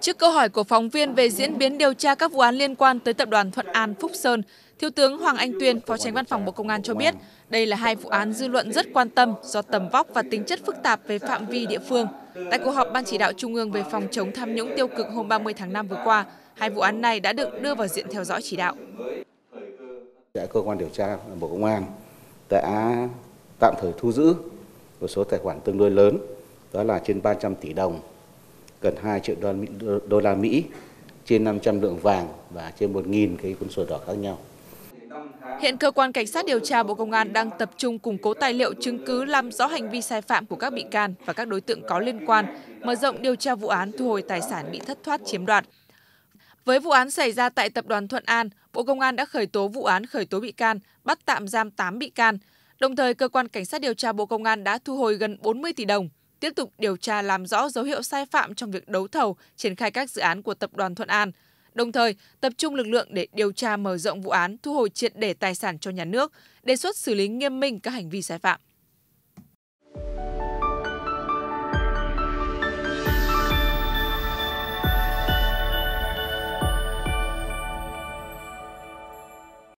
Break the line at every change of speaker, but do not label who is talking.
Trước câu hỏi của phóng viên về diễn biến điều tra các vụ án liên quan tới tập đoàn Thuận An Phúc Sơn, Thiếu tướng Hoàng Anh Tuyên, Phó Tránh Văn phòng Bộ Công an cho biết, đây là hai vụ án dư luận rất quan tâm do tầm vóc và tính chất phức tạp về phạm vi địa phương. Tại cuộc họp Ban chỉ đạo Trung ương về phòng chống tham nhũng tiêu cực hôm 30 tháng 5 vừa qua, hai vụ án này đã được đưa vào diện theo dõi chỉ đạo.
Tại cơ quan điều tra Bộ Công an đã tạm thời thu giữ một số tài khoản tương đối lớn, đó là trên 300 tỷ đồng, gần 2 triệu đô la Mỹ, trên 500 lượng vàng và trên 1.000 cái cuốn sổ đỏ khác nhau.
Hiện cơ quan cảnh sát điều tra Bộ Công an đang tập trung củng cố tài liệu chứng cứ làm rõ hành vi sai phạm của các bị can và các đối tượng có liên quan, mở rộng điều tra vụ án thu hồi tài sản bị thất thoát chiếm đoạt. Với vụ án xảy ra tại tập đoàn Thuận An, Bộ Công an đã khởi tố vụ án khởi tố bị can, bắt tạm giam 8 bị can. Đồng thời, cơ quan cảnh sát điều tra Bộ Công an đã thu hồi gần 40 tỷ đồng, tiếp tục điều tra làm rõ dấu hiệu sai phạm trong việc đấu thầu, triển khai các dự án của tập đoàn Thuận An – đồng thời tập trung lực lượng để điều tra mở rộng vụ án, thu hồi triệt để tài sản cho nhà nước, đề xuất xử lý nghiêm minh các hành vi sai phạm.